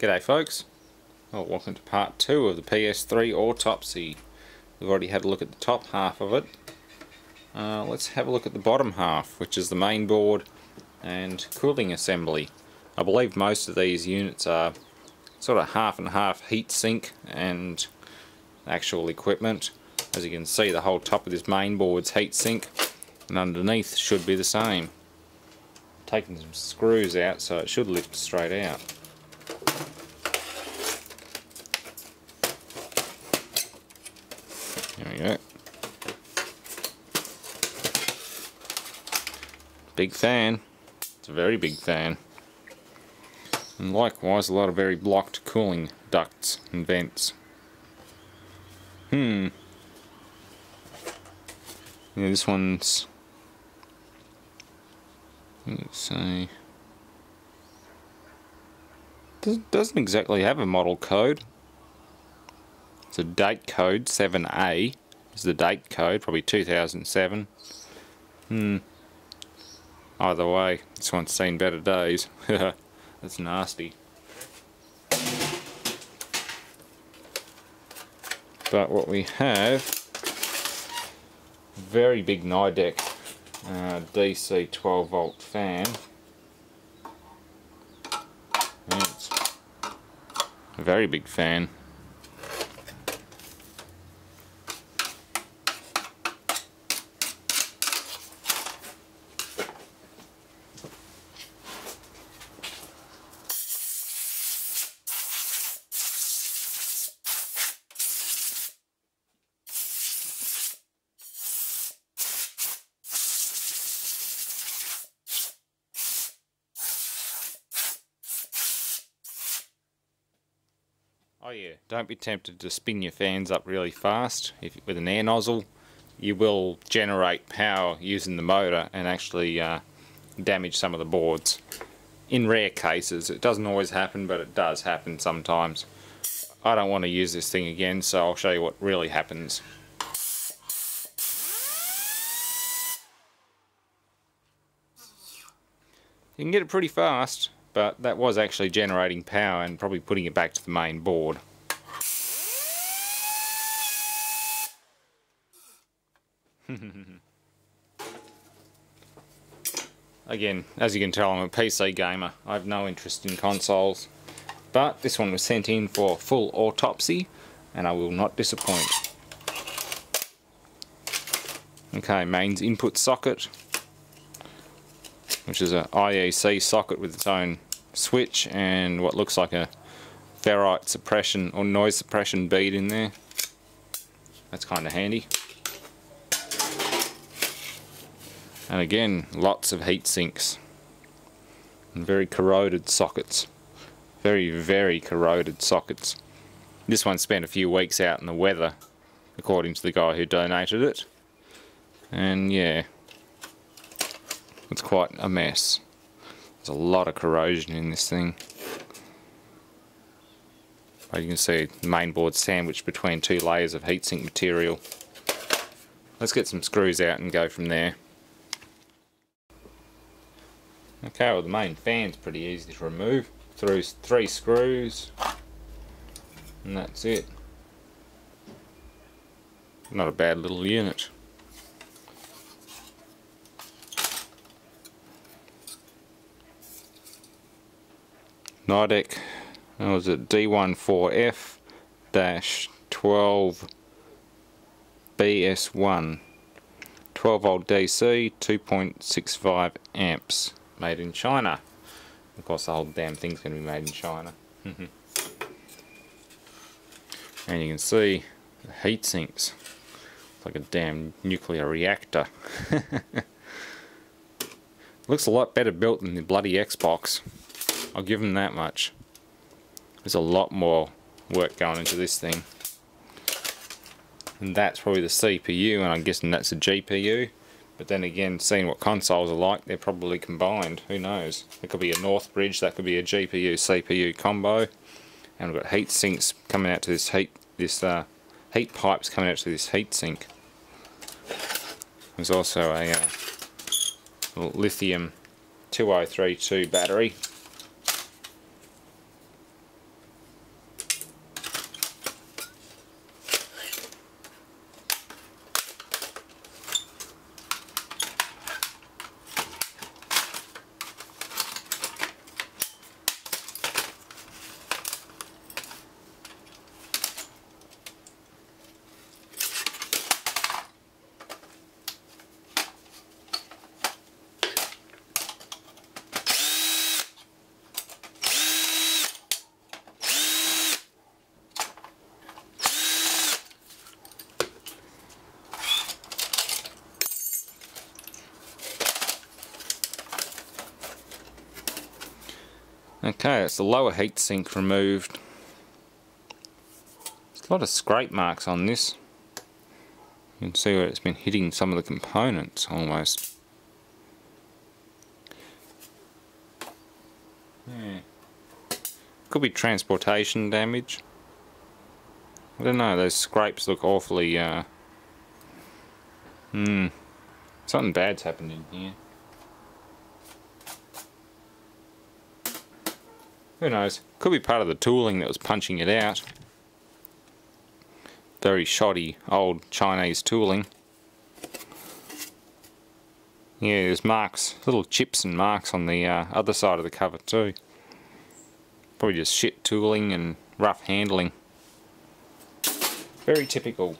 G'day folks. Well, welcome to part 2 of the PS3 Autopsy. We've already had a look at the top half of it. Uh, let's have a look at the bottom half, which is the main board and cooling assembly. I believe most of these units are sort of half and half heat sink and actual equipment. As you can see the whole top of this main board's heat sink and underneath should be the same. Taking some screws out so it should lift straight out. There we go. Big fan. It's a very big fan. And likewise a lot of very blocked cooling ducts and vents. Hmm. Yeah, this one's let's see doesn't exactly have a model code it's a date code 7A is the date code probably 2007 hmm. Either way this one's seen better days. That's nasty. But what we have very big Nidec uh, DC 12 volt fan. It's a very big fan Oh yeah, don't be tempted to spin your fans up really fast if, with an air nozzle. You will generate power using the motor and actually uh, damage some of the boards. In rare cases, it doesn't always happen, but it does happen sometimes. I don't want to use this thing again, so I'll show you what really happens. You can get it pretty fast, but that was actually generating power and probably putting it back to the main board. Again, as you can tell I'm a PC gamer. I have no interest in consoles. But this one was sent in for full autopsy and I will not disappoint. Okay, mains input socket which is a IEC socket with its own switch and what looks like a ferrite suppression or noise suppression bead in there. That's kind of handy. And again, lots of heat sinks and very corroded sockets. Very, very corroded sockets. This one spent a few weeks out in the weather, according to the guy who donated it. And yeah, it's quite a mess. There's a lot of corrosion in this thing. But you can see the mainboard sandwiched between two layers of heatsink material. Let's get some screws out and go from there. Okay, well the main fan's pretty easy to remove. Through three screws and that's it. Not a bad little unit. Nidec, that was it D14F dash 12 BS1 12 volt DC 2.65 amps made in China. Of course the whole damn thing's to be made in China. And you can see the heat sinks. It's like a damn nuclear reactor. Looks a lot better built than the bloody Xbox I'll give them that much. There's a lot more work going into this thing. And that's probably the CPU, and I'm guessing that's the GPU. But then again, seeing what consoles are like, they're probably combined. Who knows? It could be a Northbridge, that could be a GPU CPU combo. And we've got heat sinks coming out to this heat, this uh, heat pipes coming out to this heat sink. There's also a uh, lithium 2032 battery Okay, it's the lower heatsink removed. There's a lot of scrape marks on this. You can see where it's been hitting some of the components almost. Yeah. Could be transportation damage. I don't know, those scrapes look awfully, uh... Hmm. Something bad's happened in here. Who knows? Could be part of the tooling that was punching it out very shoddy old Chinese tooling. Yeah, there's marks, little chips and marks on the uh, other side of the cover too. Probably just shit tooling and rough handling. Very typical.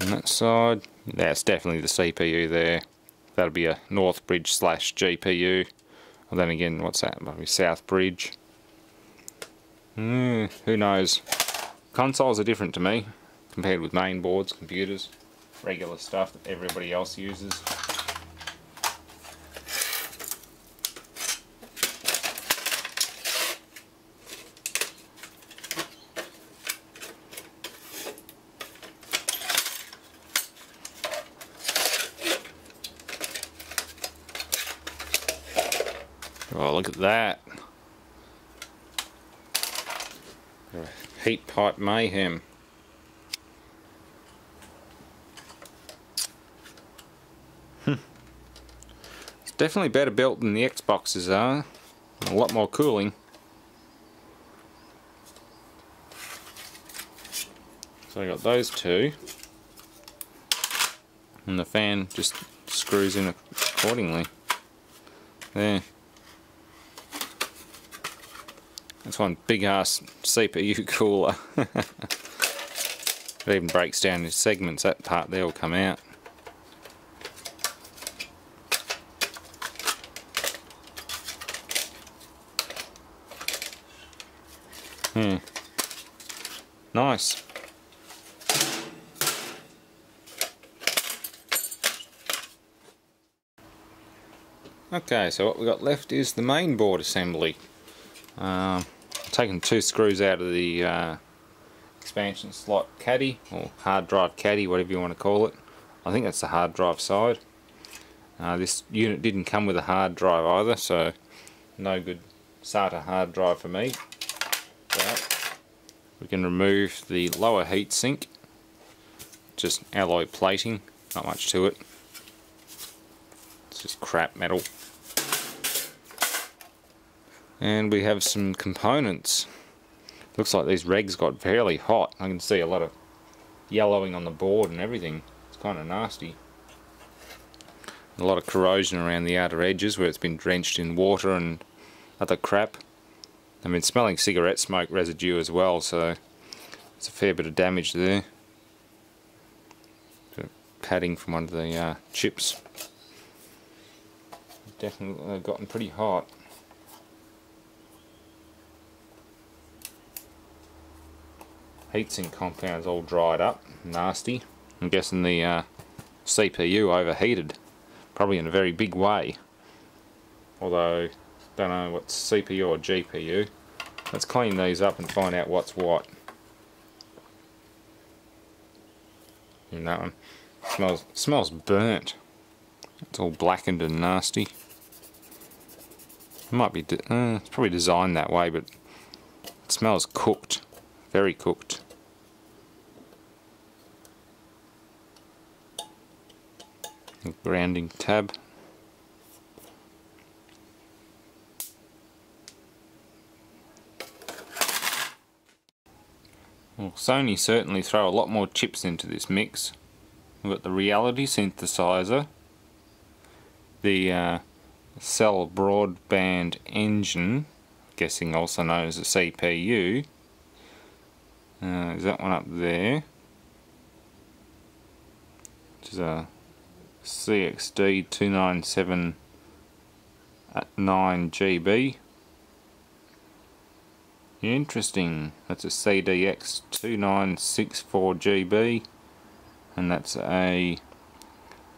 On that side, that's definitely the CPU there. That'll be a Northbridge slash GPU. And then again, what's that? Maybe South Bridge. Mm, who knows? Consoles are different to me compared with main boards, computers, regular stuff that everybody else uses. Oh, look at that. Heat pipe mayhem. Hmm. it's definitely better built than the Xboxes are. A lot more cooling. So I got those two. And the fan just screws in accordingly. There. That's one big ass CPU cooler. it even breaks down into segments, that part there will come out. Hmm. Nice. Okay, so what we've got left is the main board assembly. Um, taken two screws out of the uh, expansion slot caddy or hard drive caddy whatever you want to call it. I think that's the hard drive side. Uh, this unit didn't come with a hard drive either so no good SATA hard drive for me. But we can remove the lower heatsink just alloy plating not much to it. It's just crap metal and we have some components. Looks like these regs got fairly hot. I can see a lot of yellowing on the board and everything. It's kind of nasty. A lot of corrosion around the outer edges where it's been drenched in water and other crap. I've been smelling cigarette smoke residue as well so it's a fair bit of damage there. Padding from one of the uh, chips. Definitely gotten pretty hot heatsink compound's all dried up, nasty. I'm guessing the uh, CPU overheated, probably in a very big way. Although, don't know what's CPU or GPU. Let's clean these up and find out what's what. And that one smells smells burnt. It's all blackened and nasty. It might be, uh, it's probably designed that way, but it smells cooked. Very cooked. Grounding tab. Well, Sony certainly throw a lot more chips into this mix. We've got the reality synthesizer, the uh, cell broadband engine, guessing also known as a CPU, uh, is that one up there? Which is a CXD 297 at 9 GB. Interesting. That's a CDX 2964 GB and that's a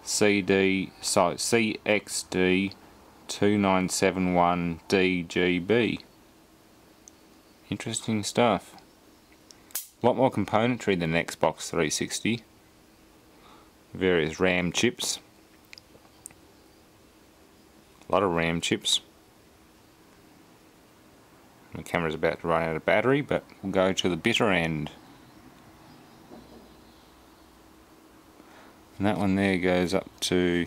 CD, so CXD 2971 DGB. Interesting stuff. A lot more componentry than an Xbox 360. Various RAM chips. A lot of RAM chips. The camera's about to run out of battery, but we'll go to the bitter end. And that one there goes up to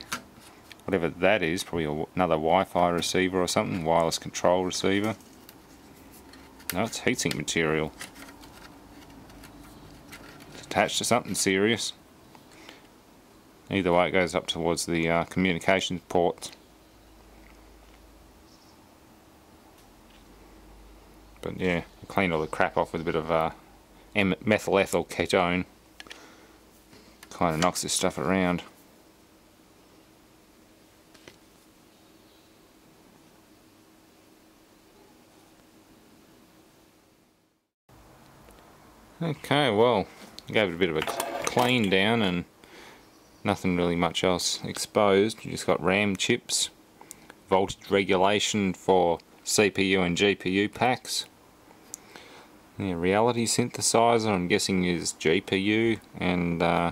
whatever that is, probably another Wi-Fi receiver or something, wireless control receiver. No, it's heatsink material. Attached to something serious. Either way it goes up towards the uh, communications port. But yeah, clean all the crap off with a bit of uh, methyl ethyl ketone. Kind of knocks this stuff around. Okay, well, gave it a bit of a clean down and nothing really much else exposed. You just got RAM chips, voltage regulation for CPU and GPU packs, yeah, reality synthesizer I'm guessing is GPU and uh,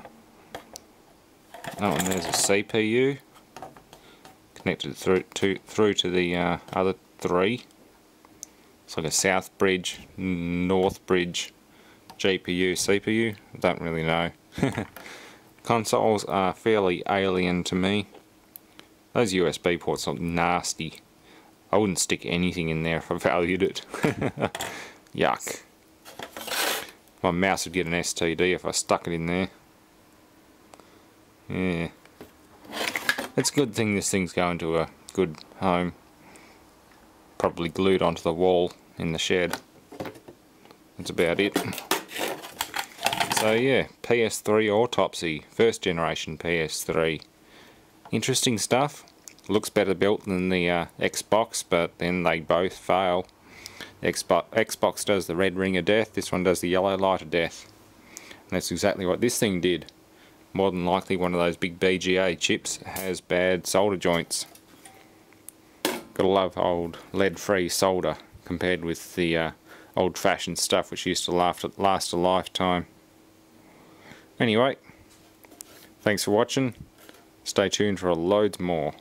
that one there's a CPU connected through to through to the uh, other three. It's like a South Bridge, North Bridge, GPU, CPU. Don't really know. Consoles are fairly alien to me. Those USB ports are nasty. I wouldn't stick anything in there if I valued it. Yuck. My mouse would get an STD if I stuck it in there. Yeah. It's a good thing this thing's going to a good home. Probably glued onto the wall in the shed. That's about it. So yeah, PS3 Autopsy, first generation PS3. Interesting stuff. Looks better built than the uh, Xbox, but then they both fail. Xbox, Xbox does the red ring of death, this one does the yellow light of death. And that's exactly what this thing did. More than likely one of those big BGA chips has bad solder joints. Gotta love old lead-free solder compared with the uh, old-fashioned stuff which used to last a lifetime. Anyway, thanks for watching. Stay tuned for loads more.